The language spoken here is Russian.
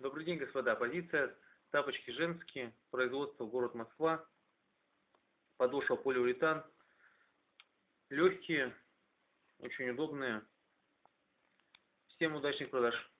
Добрый день, господа. Позиция тапочки женские, производство город Москва, подошва полиуретан, легкие, очень удобные. Всем удачных продаж!